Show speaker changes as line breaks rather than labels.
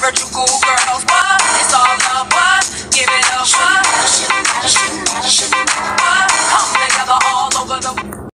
Virtual girls. What?